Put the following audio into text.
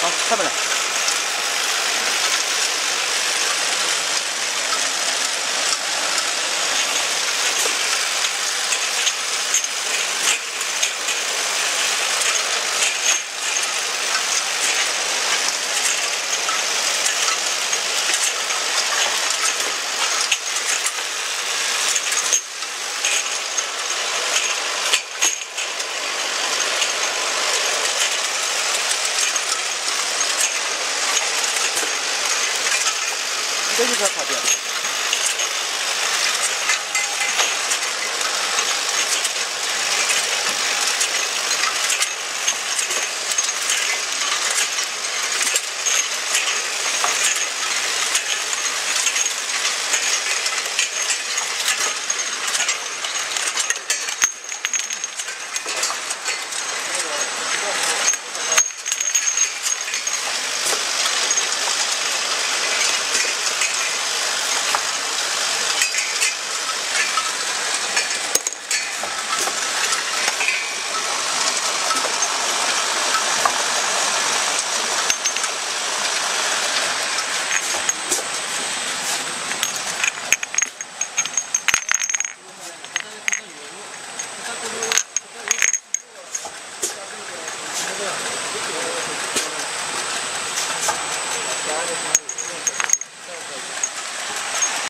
好，下面呢？这就是他卡片。